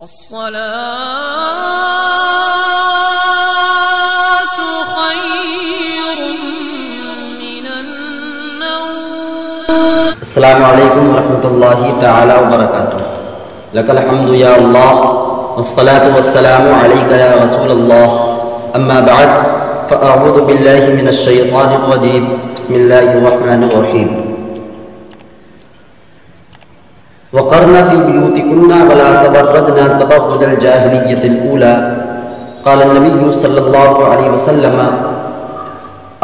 الصلاة خير من النوم. السلام عليكم ورحمة الله تعالى وبركاته. لك الحمد يا الله والصلاة والسلام عليك يا رسول الله. أما بعد فأعوذ بالله من الشيطان الرجيم. بسم الله الرحمن الرحيم. وقرنا في بيوتكن ولا تبرجنا تبرج الجاهلية الأولى. قال النبي صلى الله عليه وسلم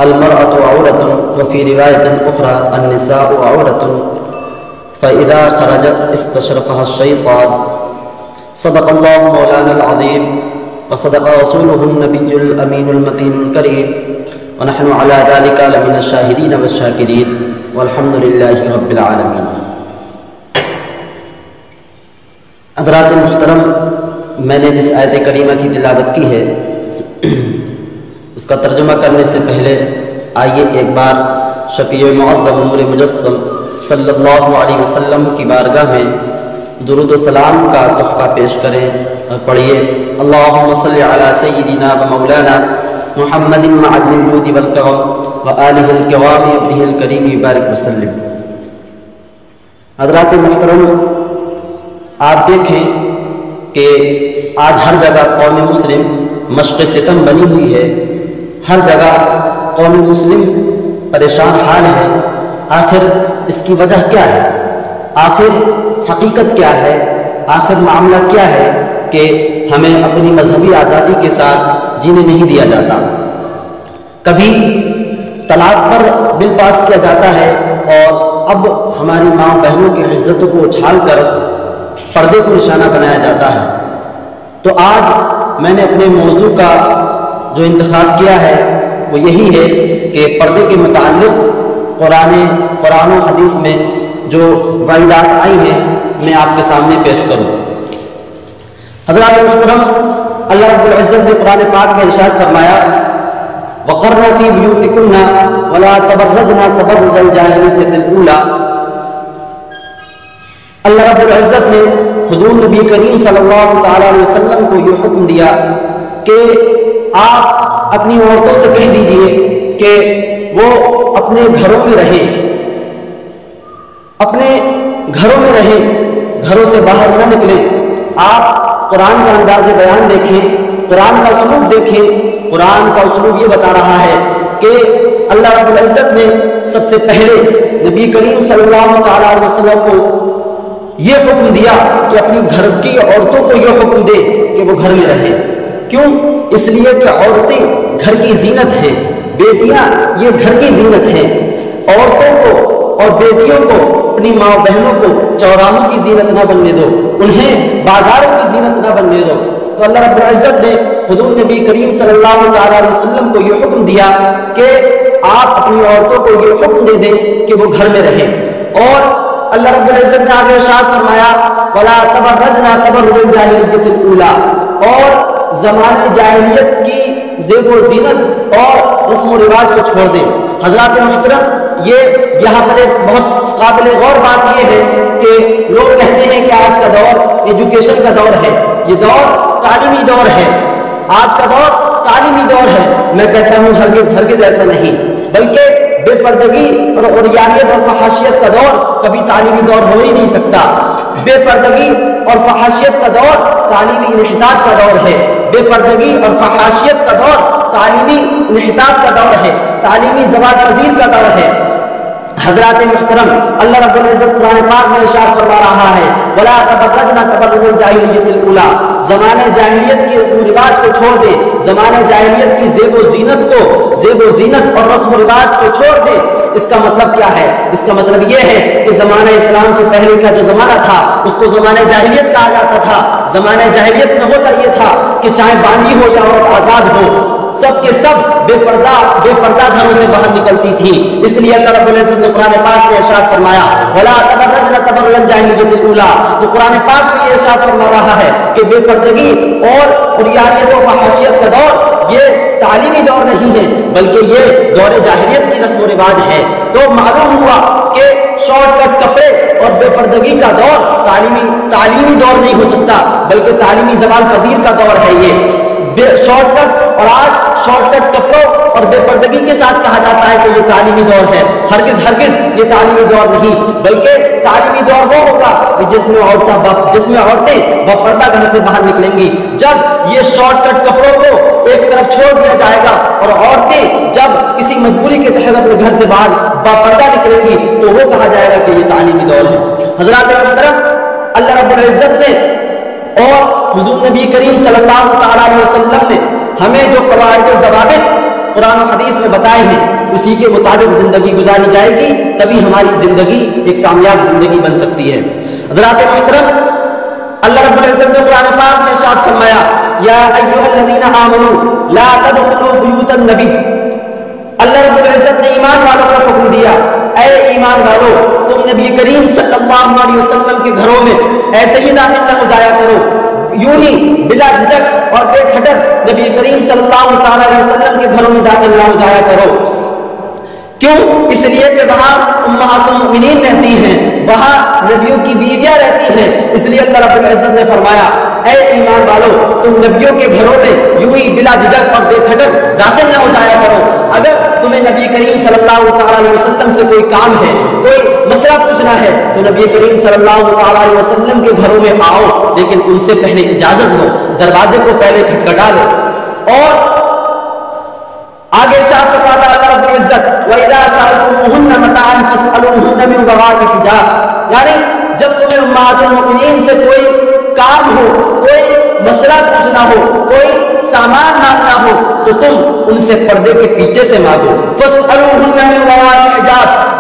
المرأة عورة وفي رواية أخرى النساء عورة فإذا خرجت استشرفها الشيطان. صدق الله مولانا العظيم وصدق رسوله النبي الأمين المتين الكريم. ونحن على ذلك لمن الشاهدين والشاكرين. والحمد لله رب العالمين. حضرات محترم، میں نے جس آیت کریمہ کی تلاوت کی ہے، اس کا ترجمہ کرنے سے پہلے آئیے ایک بار شفیع معظم نور مجسم صلی اللہ علیہ وسلم کی بارگاہ میں درود و سلام کا تحفہ پیش کریں اور پڑھیے، اللہم صلی علی سیدنا و مولانا محمد معدن الجود والکرم و آلہ ابنہ الکریم، بارک وسلم. حضرات محترم آپ دیکھیں کہ آج ہر جگہ قوم مسلم مشق ستم بنی ہوئی ہے۔ ہر جگہ قوم مسلم پریشان حال ہے۔ آخر اس کی وجہ کیا ہے؟ آخر حقیقت کیا ہے؟ آخر معاملہ کیا ہے کہ ہمیں اپنی مذہبی آزادی کے ساتھ جینے نہیں دیا جاتا؟ کبھی طلاق پر بل پاس کیا جاتا ہے اور اب ہماری ماں بہنوں کی عزتوں کو اچھال کر پردے کو نشانہ بنایا جاتا ہے۔ تو آج میں نے اپنے موضوع کا جو انتخاب کیا ہے، وہ یہی ہے کہ پردے کے متعلق قرآن قرآن و حدیث میں جو واحدات آئی ہیں، میں آپ کے سامنے پیش کروں۔ حضرات محترم، اللہ رب العزت نے قرآن پاک میں ارشاد فرمایا، وقرنا فی بیوتکن ولا تبرجنا تبرج الجاہلیت الاولى اللہ رب العزت نے حضور نبی کریم صلی اللہ تعالی علیہ وسلم کو یہ حکم دیا کہ آپ اپنی عورتوں سے کہہ دیجیے کہ وہ اپنے گھروں میں رہیں۔ اپنے گھروں میں رہیں، گھروں سے باہر نہ نکلیں۔ آپ قرآن کا انداز بیان دیکھیں، قرآن کا اسلوب دیکھیں۔ قرآن کا اسلوب یہ بتا رہا ہے کہ اللہ رب العزت نے سب سے پہلے نبی کریم صلی اللہ تعالی علیہ وسلم کو یہ حکم دیا کہ اپنی گھر کی عورتوں کو یہ حکم دے کہ وہ گھر میں رہیں کیوں؟ اس لیے کہ عورتیں گھر کی زینت ہیں۔ بیٹیاں یہ گھر کی زینت ہیں۔ عورتوں کو اور بیٹیوں کو، اپنی ماں بہنوں کو چوراہوں کی زینت نہ بننے دو۔ انہیں بازاروں کی زینت نہ بننے دو۔ تو اللہ رب العزت نے حضور نبی کریم صلی اللہ علیہ وسلم کو یہ حکم دیا کہ آپ اپنی عورتوں کو یہ حکم دے دیں کہ وہ گھر میں رہیں۔ اور اللہ رب العزت نے آگے ارشاد فرمایا، ولا تبرجنا تبرج الجاہلیت الاولى اور زمانے جاہلیت کی زیب و زینت اور رسم و رواج کو چھوڑ دیں۔ حضرات محترم، یہ یہاں پر ایک بہت قابل غور بات یہ ہے کہ لوگ کہتے ہیں کہ آج کا دور ایجوکیشن کا دور ہے۔ یہ دور تعلیمی دور ہے۔ آج کا دور تعلیمی دور ہے۔ میں کہتا ہوں ہرگز ہرگز ایسا نہیں۔ بلکہ بے پردگی اور اوریانیت اور فحاشیت کا دور کبھی تعلیمی دور ہو ہی نہیں سکتا۔ بے پردگی اور فحاشیت کا دور تعلیمی انحطاط کا دور ہے۔ بے پردگی اور فحاشیت کا دور تعلیمی انحطاط کا دور ہے۔ تعلیمی زبان پذیر کا دور ہے۔ حضرات محترم، اللہ رب العزت قرآن پاک میں ارشاد فرما رہا ہے، ولا تبرجنا تبرج الجاہلیت الاولى زمانے جاہلیت کی رسم و رواج کو چھوڑ دے زمانے جاہلیت کی زیب و زینت کو، زیب و زینت اور رسم و رواج کو چھوڑ دے۔ اس کا مطلب کیا ہے؟ اس کا مطلب یہ ہے کہ زمانہ اسلام سے پہلے کا جو زمانہ تھا، اس کو زمانہ جاہلیت کہا جاتا تھا۔ زمانہ جاہلیت میں ہوتا یہ تھا کہ چاہے باندھی ہو یا عورت آزاد ہو سب کے سب بے پردہ بے پردہ گھروں سے باہر نکلتی تھی۔ اس لیے اللہ رب العزت نے قرآن پاک میں ارشاد فرمایا، ولا تبرجنا تبرج الجاہلیت الاولى تو قرآن پاک میں ارشاد فرما رہا ہے کہ بے پردگی اور عریانیت و فحاشیت کا دور یہ تعلیمی دور نہیں ہے، بلکہ یہ دور جاہلیت کی رسم و رواج ہے۔ تو معلوم ہوا کہ شارٹ کٹ کپڑے اور بے پردگی کا دور تعلیمی تعلیمی دور نہیں ہو سکتا، بلکہ تعلیمی زبان پذیر کا دور ہے یہ۔ شارٹ کٹ اور آج شارٹ کٹ کپڑوں اور بے پردگی کے ساتھ کہا جاتا ہے کہ یہ تعلیمی دور ہے۔ ہرگز ہرگز یہ تعلیمی دور نہیں، بلکہ تعلیمی دور وہ ہوگا کہ جس میں عورتیں جس میں عورتیں بپردہ گھر سے باہر نکلیں گی۔ جب یہ شارٹ کٹ کپڑوں کو ایک طرف چھوڑ دیا جائے گا اور عورتیں جب کسی مجبوری کے تحت اپنے گھر سے باہر باپردہ نکلیں گی تو وہ کہا جائے گا کہ یہ تعلیمی دور ہے۔ حضرات محترم، اللہ رب العزت نے اور حضور نبی کریم صلی اللہ تعالیٰ علیہ وسلم نے ہمیں جو قواعد و ضوابط قرآن و حدیث میں بتائے ہیں، اسی کے مطابق زندگی گزاری جائے گی، تبھی ہماری زندگی ایک کامیاب زندگی بن سکتی ہے۔ حضرات محترم، اللہ رب العزت نے قرآن پاک میں شاد فرمایا، یا ایوہ الذین آمنوا، لا تدخلوا بیوت النبی۔ اللہ رب العزت نے ایمان والوں کو حکم دیا اے ایمان والو، تم نبی کریم صلی اللہ علیہ وسلم کے گھروں میں ایسے ہی داخل نہ ہو جایا کرو۔ یوں ہی بلا جھجک اور بے کھٹک نبی کریم صلی اللہ تعالی علیہ وسلم کے گھروں میں داخل نہ ہو جایا کرو۔ کیوں؟ اس لیے کہ وہاں امہات المؤمنین رہتی ہیں، وہاں نبیوں کی بیویاں رہتی ہیں۔ اس لیے اللہ رب العزت نے فرمایا، اے ایمان والو، تم نبیوں کے گھروں میں یوں ہی بلا جھجک اور بے کھٹک داخل نہ ہو جایا کرو۔ اگر تمہیں نبی کریم صلی اللہ تعالی علیہ وسلم سے کوئی کام ہے، کوئی مسئلہ پوچھنا ہے، تو نبی کریم صلی اللہ تعالی علیہ وسلم کے گھروں میں آؤ، لیکن ان سے پہلے اجازت لو دروازے کو پہلے کھٹکھٹا لو اور آگے شاہ فرماتا اللہ رب العزت، وَإِذَا سَأَلْتُمُوهُنَّ مَتَاعًا فَاسْأَلُوهُنَّ مِنْ وَرَاءِ حِجَابٍ یعنی جب تمہیں امہات المؤمنین سے کوئی کام ہو، کوئی مسئلہ پوچھنا ہو، کوئی سامان مانگنا ہو ان سے پردے کے پیچھے سے مانگو۔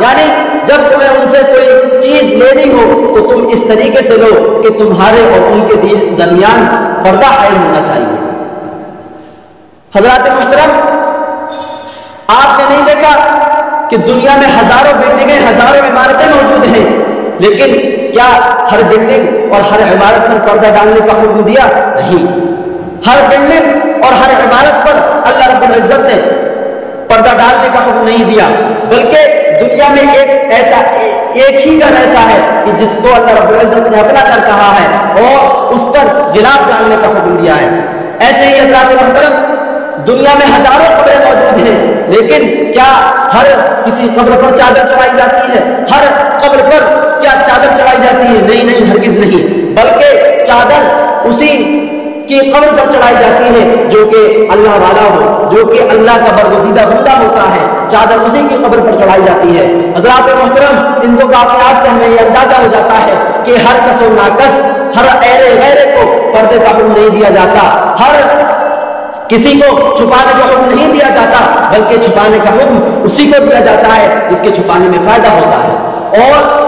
یعنی جب تمہیں ان سے کوئی چیز لینی ہو، تو تم اس طریقے سے لو کہ تمہارے اور ان کے درمیان پردہ قائم ہونا چاہیے۔ حضرات محترم، آپ نے نہیں دیکھا کہ دنیا میں ہزاروں بلڈنگیں، ہزاروں عمارتیں موجود ہیں، لیکن کیا ہر بلڈنگ اور ہر عمارت پر پردہ ڈالنے کا حکم دیا؟ نہیں۔ ہر بلڈنگ اور ہر عمارت پر اللہ رب العزت نے پردہ ڈالنے کا حکم نہیں دیا، بلکہ دنیا میں ایک ایسا، ایک ہی گھر ایسا ہے کہ جس کو اللہ رب العزت نے اپنا گھر کہا ہے اور اس پر گلاب ڈالنے کا حکم دیا ہے۔ ایسے ہی حضرات محترم، دنیا میں ہزاروں قبریں موجود ہیں، لیکن کیا ہر کسی قبر پر چادر چڑھائی جاتی ہے؟ ہر قبر پر کیا چادر چڑھائی جاتی ہے؟ نہیں نہیں، ہرگز نہیں، بلکہ چادر اسی کی قبر پر چڑھائی جاتی ہے، جو کہ اللہ والا ہو، جو کہ اللہ کا برگزیدہ بندہ ہوتا ہے، چادر اسی کی قبر پر چڑھائی جاتی ہے۔ حضرات محترم، ان دو واقعات سے ہمیں یہ اندازہ ہو جاتا ہے کہ ہر کس و ناقص، ہر ایرے غیرے کو پردے کا حکم نہیں دیا جاتا۔ ہر کسی کو چھپانے کا حکم نہیں دیا جاتا، بلکہ چھپانے کا حکم اسی کو دیا جاتا ہے، جس کے چھپانے میں فائدہ ہوتا ہے۔ اور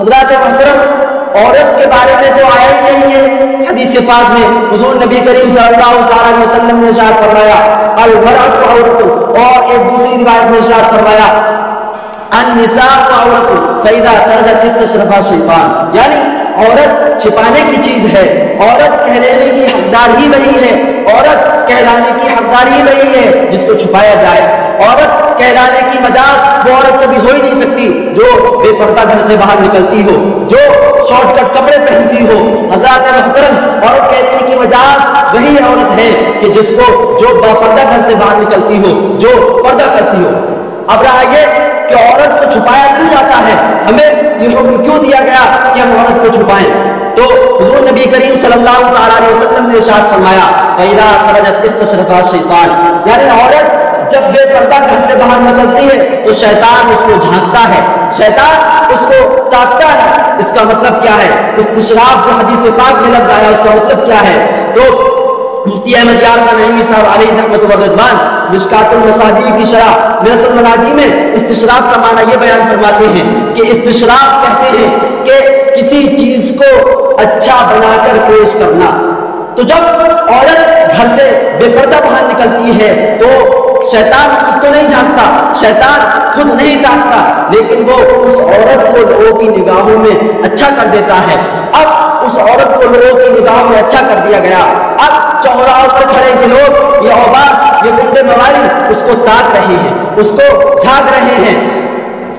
حضرات محترم، عورت کے بارے میں تو آیا ہی نہیں ہے۔ حدیث پاک میں حضور نبی کریم صلی اللہ علیہ وسلم نے اشارت فرمایا، المرأة عورت، اور ایک دوسری روایت میں اشارت فرمایا، النساء عورت فیدہ خرجت استشرفا شیطان یعنی عورت چھپانے کی چیز ہے، عورت کہلانے کی حقدار ہی وہی ہے، عورت کہلانے کی حقدار ہی وہی ہے جس کو چھپایا جائے۔ عورت کہلانے کی مجاز وہ عورت کبھی ہو ہی نہیں سکتی جو بے پردہ گھر سے باہر نکلتی ہو، جو شارٹ کٹ کپڑے پہنتی ہو حضرات محترم عورت کہلانے کی مجاز وہی عورت ہے کہ جس کو جو با پردہ گھر سے باہر نکلتی ہو، جو پردہ کرتی ہو۔ اب رہا یہ کہ عورت کو چھپایا کیوں جاتا ہے؟ ہمیں یہ حکم کیوں دیا گیا کہ ہم عورت کو چھپائیں؟ تو حضور نبی کریم صلی اللہ تعالیٰ علیہ وسلم نے ارشاد فرمایا، فَإِذَا خَرَجَتْ اسْتَشْرَفَا الشَّيْطَانِ۔ یعنی عورت جب بے پردہ گھر سے باہر نکلتی ہے، تو شیطان اس کو جھانکتا ہے۔ شیطان اس کو تاکتا ہے۔ اس کا مطلب کیا ہے؟ استشراف جو حدیث پاک میں لفظ آیا، اس کا مطلب کیا ہے؟ تو مفتی احمد یار کا نعیمی صاحب علیہ رحمت و رضوان مشکات المصادی کی شرح منت المناجی میں استشراف کا معنی یہ بیان فرماتے ہیں کہ استشراف کہتے ہیں کہ کسی چیز کو اچھا بنا کر پیش کرنا۔ تو جب عورت گھر سے بے پردہ باہر نکلتی ہے تو شیطان خود تو نہیں جانتا، شیطان خود نہیں جانتا، لیکن وہ اس عورت کو لوگوں کی نگاہوں میں اچھا کر دیتا ہے۔ اب اس عورت کو لوگوں کی نگاہوں میں اچھا کر دیا گیا۔ اب چوراہوں پر کھڑے کے لوگ، یہ اوباس، یہ گنڈے مواری اس کو تاک رہے ہیں، اس کو جھاگ رہے ہیں۔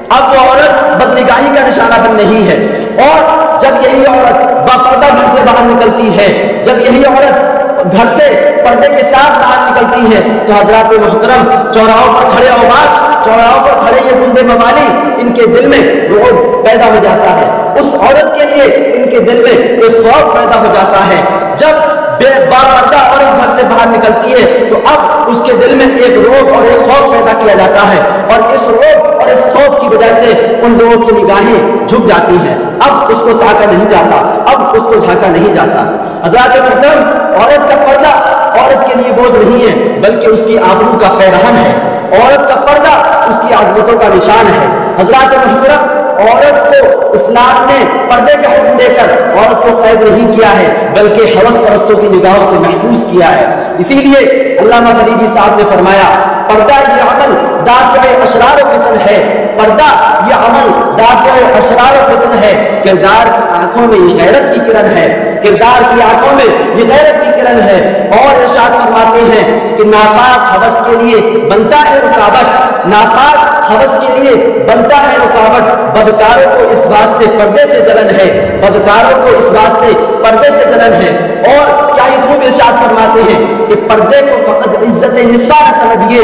اب وہ عورت بدنگاہی کا نشانہ بن نہیں ہے۔ اور جب یہی عورت باپردہ گھر سے باہر نکلتی ہے، جب یہی عورت گھر سے پردے کے ساتھ باہر نکلتی ہے تو حضرات محترم چوراہوں پر کھڑے آواز چوراہوں پر کھڑے یہ گندے موالی، ان کے دل میں روح پیدا ہو جاتا ہے۔ اس عورت کے لیے ان کے دل میں ایک خوف پیدا ہو جاتا ہے۔ جب بے باپردہ عورت گھر سے باہر نکلتی ہے تو اب اس کے دل میں ایک روب اور ایک خوف پیدا کیا جاتا ہے۔ اور اس روب اور اس خوف کی وجہ سے ان لوگوں کی نگاہیں جھک جاتی ہیں۔ اب اس کو تاکا نہیں جاتا، اب اس کو جھانکا نہیں جاتا۔ حضرات محترم عورت کا پردہ عورت کے لیے بوجھ نہیں ہے، بلکہ اس کی آبرو کا پیرہن ہے۔ عورت کا پردہ اس کی عظمتوں کا نشان ہے۔ حضرات محترم، عورت کو اسلام نے پردے کا حکم دے کر عورت کو قید نہیں کیا ہے، بلکہ حوث پرستوں کی نگاہوں سے محفوظ کیا ہے۔ اسی لیے علامہ فریدی صاحب نے فرمایا پردہ یہ عمل دافع اشرار و فتن ہے، پردہ یہ عمل دافع اشرار و فتن ہے۔ کردار کی آنکھوں میں یہ غیرت کی کرن ہے۔ کردار کی آنکھوں میں یہ غیرت کی کرن ہے۔ اور ارشاد فرماتے ہیں کہ ناپاک حوث کے لیے بنتا ہے رکاوٹ، ناپاک حوث کے لیے بنتا ہے رکاوٹ۔ بدکاروں کو اس واسطے پردے سے جلن ہے۔ بدکاروں کو اس واسطے پردے سے جلن ہے۔ اور کیا ہی خوب ارشاد فرماتے ہیں کہ پردے کو فقط عزت نسواں نہ سمجھیے۔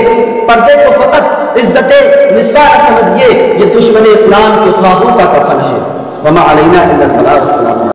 پردے کو فقط عزت نسواں نہ سمجھیے۔ یہ دشمن اسلام کے خوابوں کا کفن ہے۔ وما علینا الا البلاغ السلام۔